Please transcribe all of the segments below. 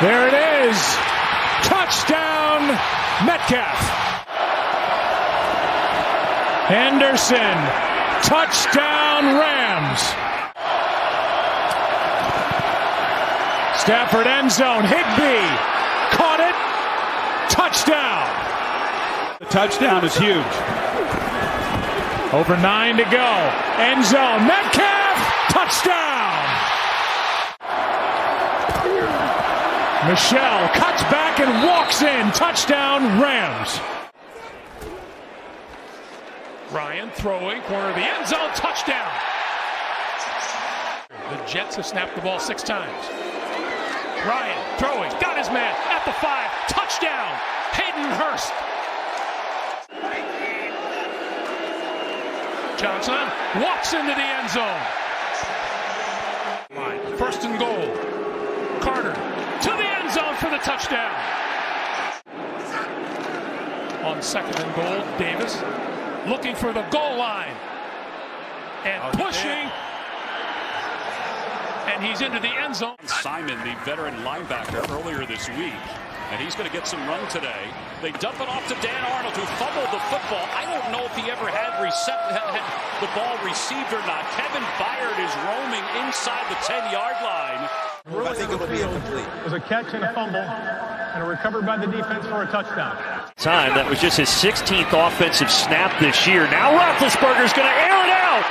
There it is. Touchdown, Metcalf. Henderson. Touchdown, Rams. Stafford end zone. Higbee caught it. Touchdown. The touchdown is huge. Over nine to go. End zone. Metcalf. Touchdown. Michel cuts back and walks in. Touchdown, Rams. Ryan throwing, corner of the end zone, touchdown. The Jets have snapped the ball six times. Ryan throwing, got his man at the five, touchdown. Hayden Hurst. Johnson walks into the end zone. First and goal. Carter to the end zone for the touchdown. On second and goal, Davis looking for the goal line and oh, pushing. And he's into the end zone. Simon, the veteran linebacker, earlier this week. And he's going to get some run today. They dump it off to Dan Arnold, who fumbled the football. I don't know if he ever had, recept, had, had the ball received or not. Kevin Byard is roaming inside the 10-yard line. I think it'll be incomplete. It was a catch and a fumble, and a recovered by the defense for a touchdown. Time that was just his 16th offensive snap this year. Now Roethlisberger's going to air it out,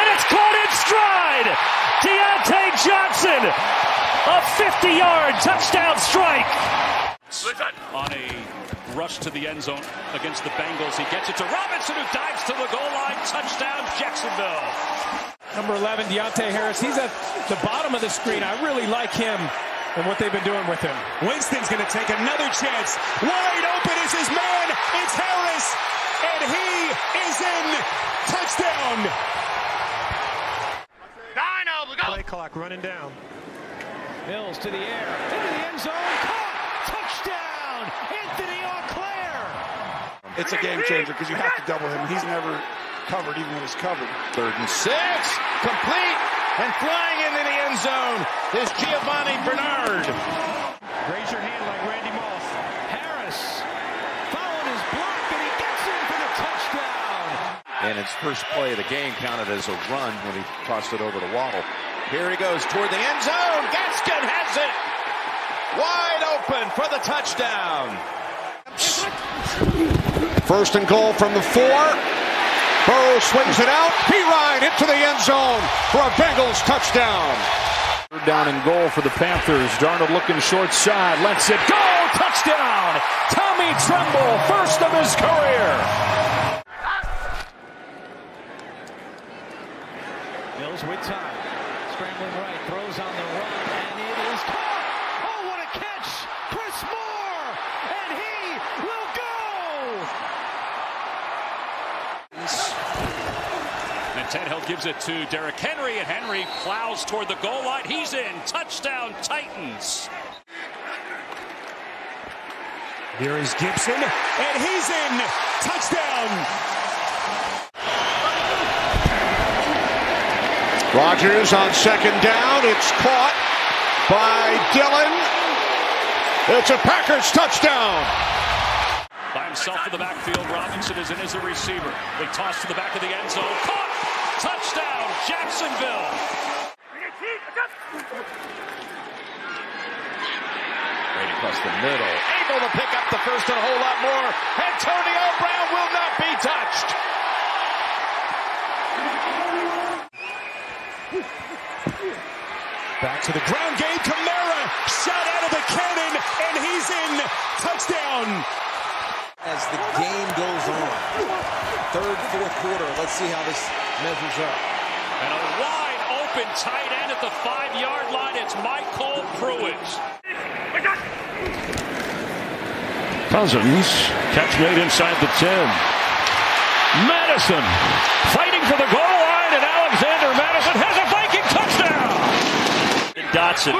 and it's caught in stride. Diontae Johnson, a 50-yard touchdown strike. On a rush to the end zone against the Bengals, he gets it to Robinson, who dives to the goal line. Touchdown, Jacksonville. Number 11, Deonte Harris. He's at the bottom of the screen. I really like him and what they've been doing with him. Winston's going to take another chance. Wide open is his man. It's Harris. And he is in. Touchdown. Nine, oh, go. Play clock running down. Mills to the air. Into the end zone. Caught. Touchdown. Antony Auclair. It's a game changer because you have to double him. He's never covered even when he's covered. Third and six. Complete. And flying into the end zone is Giovani Bernard. Raise your hand like Randy Moss. Harris following his block and he gets in for the touchdown. And his first play of the game counted as a run when he tossed it over to Waddle. Here he goes toward the end zone. Gaskin has it. Wide open for the touchdown. First and goal from the four. Burrow swings it out. P. Ryan into the end zone for a Bengals touchdown. Third down and goal for the Panthers. Darnold looking short side. Lets it go. Touchdown. Tommy Tremble, first of his career. Mills with time. Scrambling right. Throws on the run. And it is caught. Oh, what a catch. Chris Moore. And he will go. And Tannehill gives it to Derrick Henry, and Henry plows toward the goal line. He's in. Touchdown, Titans. Here is Gibson. And he's in. Touchdown. Rodgers on second down. It's caught by Dillon. It's a Packers touchdown. By himself in the backfield, Robinson is in as a receiver. They toss to the back of the end zone. Caught! Touchdown, Jacksonville! Right across the middle. Able to pick up the first and a whole lot more. Antonio Brown will not be touched. Back to the ground game. Kamara shot out of the cannon. And he's in. Touchdown. As the game goes on, third, fourth quarter, let's see how this measures up. And a wide open tight end at the five-yard line. It's MyCole Pruitt. Cousins, catch made inside the 10. Mattison fighting for the goal line, and Alexander Mattison has a Viking touchdown. Dotson.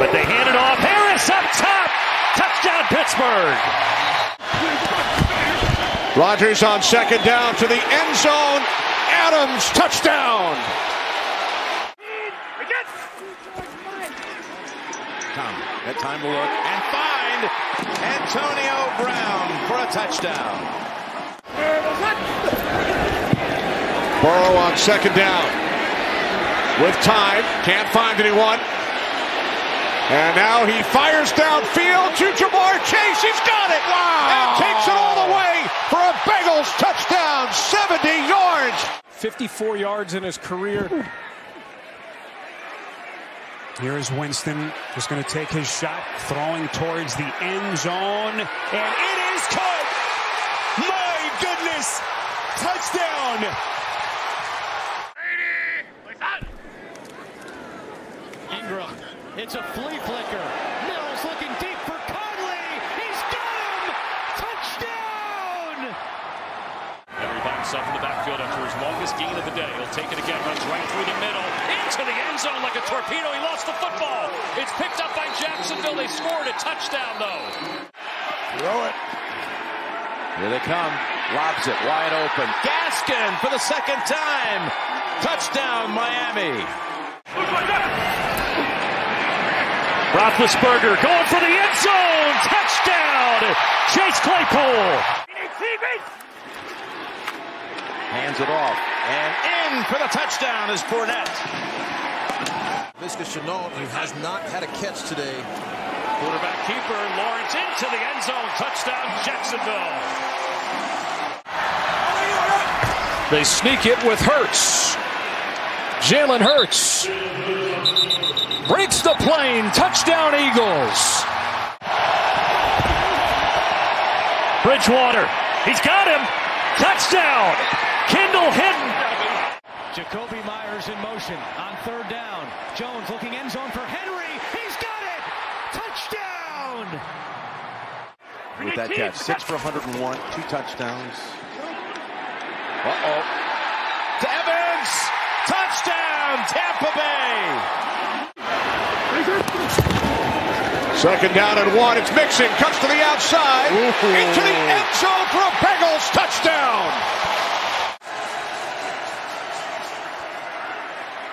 But they hand it off. Harris up top. Touchdown, Pittsburgh. Rodgers on second down to the end zone. Adams touchdown. Tom, that time to look and find Antonio Brown for a touchdown. Burrow on second down. With time, can't find anyone. And now he fires downfield to Ja'Marr Chase. He's got it. Wow. And takes it all the way for a Bengals touchdown, 70 yards. 54 yards in his career. Here is Winston, just going to take his shot, throwing towards the end zone, and it is caught. My goodness, touchdown. Ingram. It's a flea flicker. Mills looking deep for Conley. He's got him. Touchdown. Henry by himself in the backfield after his longest gain of the day. He'll take it again, runs right through the middle, into the end zone like a torpedo. He lost the football. It's picked up by Jacksonville. They scored a touchdown, though. Throw it. Here they come. Lobs it wide open. Gaskin for the second time. Touchdown, Miami. Roethlisberger going for the end zone. Touchdown. Chase Claypool. Hands it off. And in for the touchdown is Fournette. Visca Chenault, who has not had a catch today. Quarterback keeper Lawrence into the end zone. Touchdown, Jacksonville. They sneak it with Hurts. Jalen Hurts breaks the plane. Touchdown, Eagles. Bridgewater. He's got him. Touchdown. Kendall Hinton. Jakobi Meyers in motion on third down. Jones looking end zone for Henry. He's got it. Touchdown. With that catch. Six for 101. Two touchdowns. Uh-oh. To Evans. Touchdown, Tampa Bay. Second down and one. It's Mixon. Cuts to the outside. Into the end zone for a Bengals touchdown.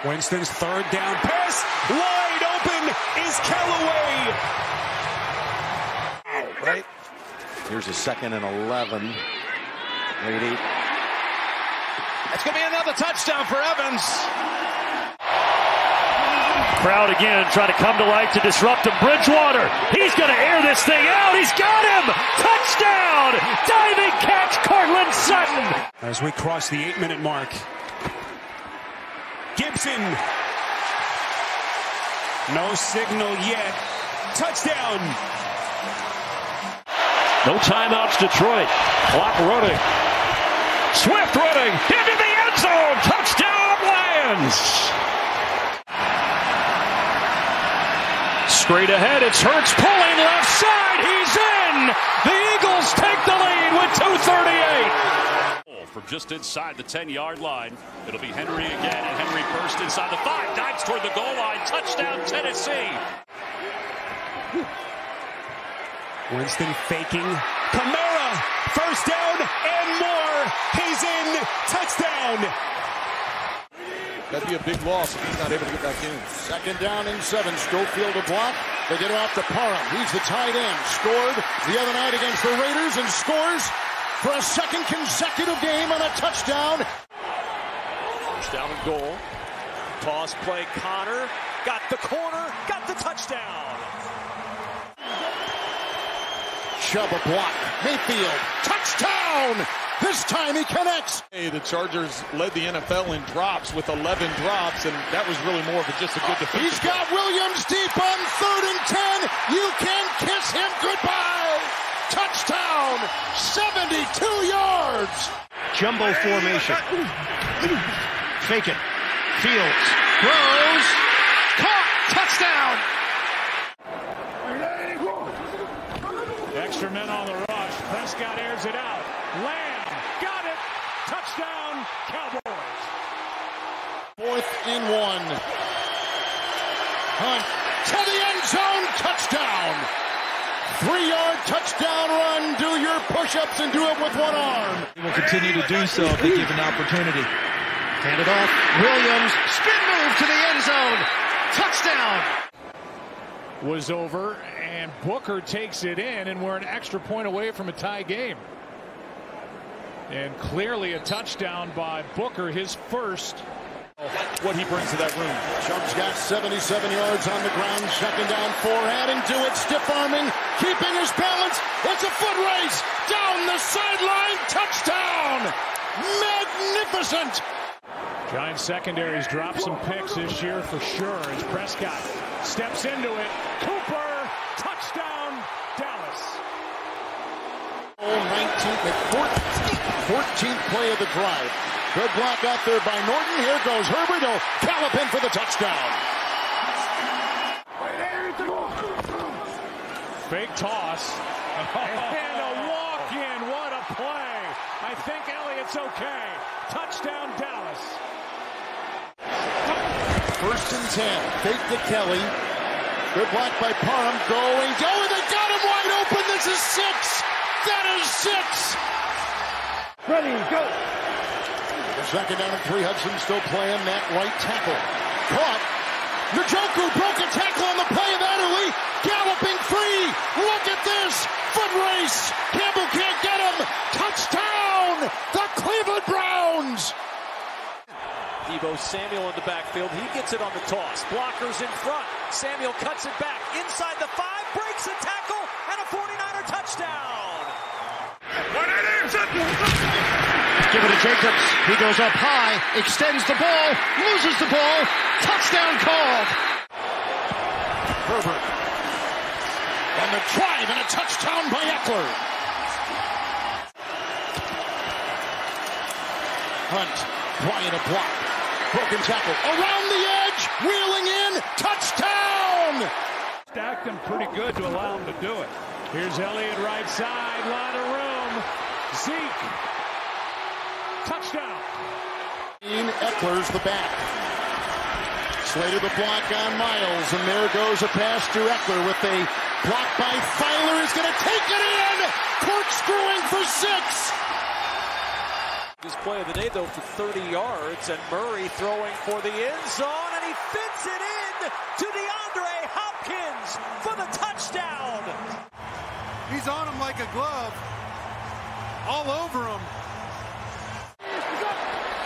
Winston's third down pass. Wide open is Callaway. Right. Here's a second and 11. Lady. That's going to be another touchdown for Evans. Crowd again trying to come to life to disrupt him. Bridgewater. He's going to air this thing out. He's got him. Touchdown. Diving catch, Courtland Sutton. As we cross the eight minute mark. No signal yet. Touchdown. No timeouts, Detroit. Clock running. Swift running into the end zone. Touchdown, Lions. Straight ahead, it's Hurts pulling left side. He's in. The Eagles take the lead with 238. From just inside the 10-yard line, it'll be Henry again, and Henry burst inside the five, dives toward the goal line. Touchdown, Tennessee. Winston faking. Kamara. First down and more. He's in. Touchdown. That'd be a big loss if he's not able to get back in. Second down and seven. Schofield to block. They get it off to Parham. He's the tight end. Scored the other night against the Raiders and scores for a second consecutive game on a touchdown. First down and goal. Toss play. Connor got the corner. Got the touchdown. Chubb a block. Mayfield. Touchdown! This time he connects. Hey, the Chargers led the NFL in drops with 11 drops, and that was really more of a, just a good defense. He's got Williams deep on third and 10. You can kiss him goodbye. Touchdown! 72 yards. Jumbo formation. Fake it. Fields. Throws. Caught. Touchdown. Extra men on the rush. Prescott airs it out. Lamb got it. Touchdown, Cowboys. Fourth and one. Hunt to the end zone. Touchdown. Three yard touchdown run. Do your push ups and do it with one arm. He will continue to do so if they give an opportunity. Hand it off. Williams. Spin move to the end zone. Touchdown. was over, and Booker takes it in, and we're an extra point away from a tie game. And clearly a touchdown by Booker, his first. What he brings to that room. Chubb's got 77 yards on the ground, second down, four, adding to it, stiff arming, keeping his balance. It's a foot race down the sideline, touchdown! Magnificent! Giant secondaries dropped some picks this year for sure as Prescott steps into it. Cooper, touchdown, Dallas. 19th, 14th, 14th play of the drive. Good block out there by Norton. Here goes Herbert. Oh, He'll gallop in for the touchdown. Fake toss. and a walk in. What a play. I think Elliott's okay. Touchdown, Dallas. First and 10. Fake to Kelly. Good block by Parham. Going, going. They got him wide open. This is six. That is six. Ready, go. Second down and three. Hudson still playing that right tackle. Caught. Njoku broke a tackle on the play of Adderley. Galloping free. Look at this. Foot race. Campbell can't get him. Touchdown. The Cleveland Browns. Deebo Samuel in the backfield. He gets it on the toss. Blockers in front. Samuel cuts it back. Inside the five. Breaks a tackle. And a 49er touchdown. Give it to Jacobs. He goes up high, extends the ball, loses the ball. Touchdown called. Herbert. On the drive and a touchdown by Ekeler. Hunt. Bryant a block. Broken tackle. Around the edge. Wheeling in. Touchdown. Stacked him pretty good to allow him to do it. Here's Elliott right side. Lot of room. Zeke. Touchdown. Ekeler's the back. Slater the block on Miles, and there goes a pass to Ekeler with a block by Feiler. Is going to take it in. Corkscrewing for six. His play of the day, though, for 30 yards, and Murray throwing for the end zone, and he fits it in to DeAndre Hopkins for the touchdown. He's on him like a glove, all over him.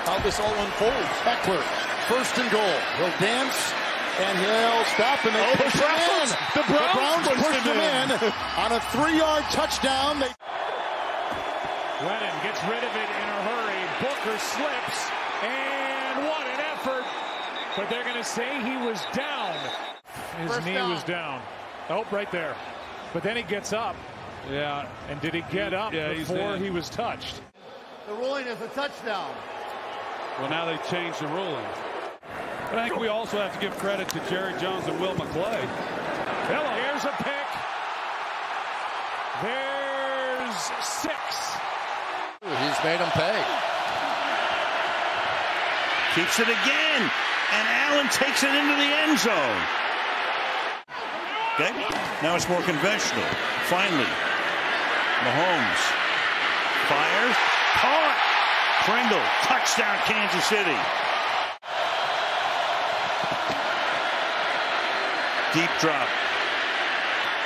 How this all unfolds. Ekeler, first and goal. He'll dance and he'll stop and they oh, push the him in. The Browns, the Browns pushed him in. in on a three-yard touchdown. They... Lennon gets rid of it in a hurry. Booker slips, and what an effort! But they're going to say he was down. His First knee down. was down. Oh, right there. But then he gets up. Yeah. And did he get up Yeah, before he was touched? The ruling is a touchdown. Well, now they changed the ruling. But I think we also have to give credit to Jerry Jones and Will McClay. Hello, here's a pick. There's six. He's made him pay. Keeps it again. And Allen takes it into the end zone. Okay. Now it's more conventional. Finally. Mahomes. Fires. Caught. Pringle. Touchdown Kansas City. Deep drop.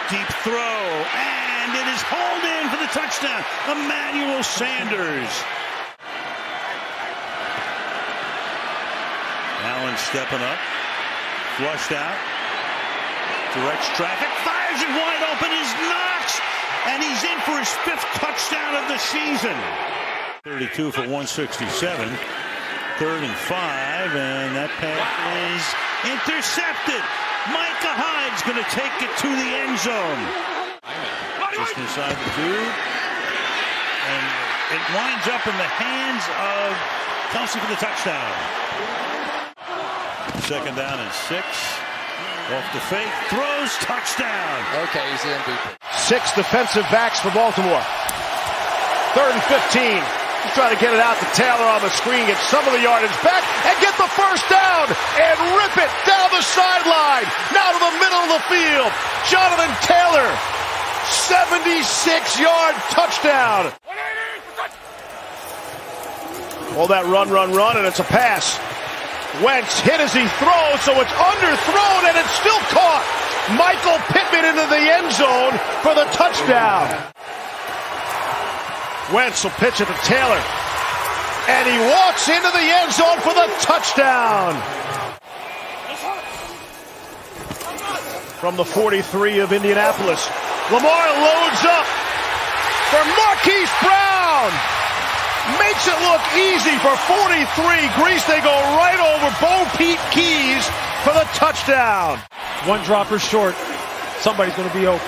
Deep throw. And it is hauled in for the touchdown. Emmanuel Sanders. Allen stepping up. Flushed out. Directs traffic. Fires it wide open. Is Knox. And he's in for his fifth touchdown of the season. 32 for 167. Third and five. And that pass is intercepted. Micah Hyde's going to take it to the end zone. Just inside the two. And it winds up in the hands of Kelce for the touchdown. Second down and six. Off the fake. Throws. Touchdown. Okay, he's the MVP. Six defensive backs for Baltimore. Third and 15. He's trying to get it out to Taylor on the screen, get some of the yardage back, and get the first down, and rip it down the sideline, now to the middle of the field. Jonathan Taylor, 76-yard touchdown. All that run, run, run, and it's a pass. Wentz hit as he throws, so it's underthrown, and it's still caught. Michael Pittman into the end zone for the touchdown. Wentz will pitch it to Taylor. And he walks into the end zone for the touchdown. From the 43 of Indianapolis, Lamar loads up for Marquise Brown. Makes it look easy for 43. Grease, they go right over Bo Pete Keys for the touchdown. One dropper short. Somebody's going to be open.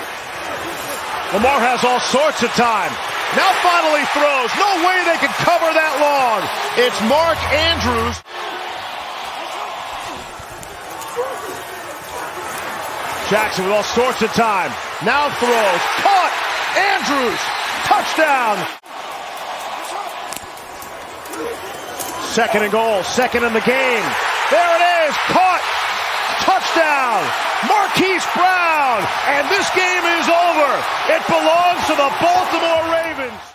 Lamar has all sorts of time. Now finally throws. No way they can cover that long. It's Mark Andrews. Jackson with all sorts of time. Now throws. Caught. Andrews. Touchdown. Second and goal. Second in the game. There it is. Caught. Touchdown. Marquise Brown. And this game is over. It belongs to the Baltimore Ravens.